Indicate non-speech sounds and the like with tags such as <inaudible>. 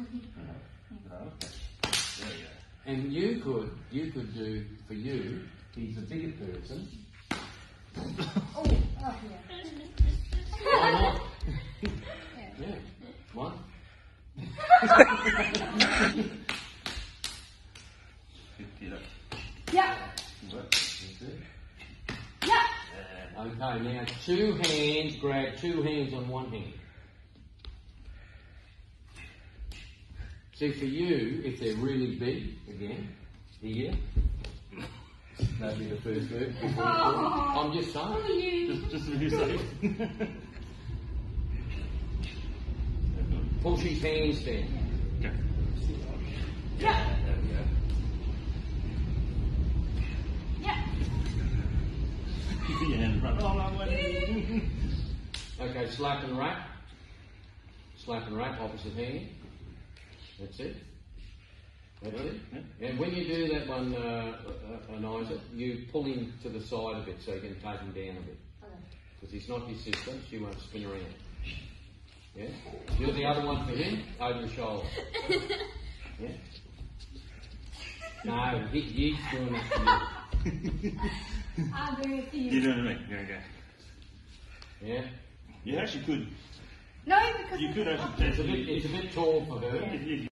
okay. There you go. And you could, you could do for you. He's a bigger person. Oh, oh yeah. Why not? <laughs> Yeah. One. Pick it up. Yeah. Yeah. Okay, now two hands, grab two hands on one hand. See, for you, if they're really big, again, here, that'd be the first move. I'm just Oh, saying. you. Just, just to be safe. Push his hands down. okay. Yeah. There we go. Yeah. Keep your hand in front. Oh, no, wait. <laughs> Okay, slap and wrap. Slap and wrap, opposite hand. That's it. That's it. And when you do that one, uh, uh, uh, Isa, you pull him to the side a bit so you can take him down a bit. Because he's not your sister, she won't spin around. Yeah? Do the other one for him, over the shoulder. <laughs> Yeah? No, he, he's doing it for you. <laughs> I'm doing it for you. You're you. doing it to me. There you go. Yeah? You actually could. No, because You could up actually It's a bit, it's a bit tall for her. If, if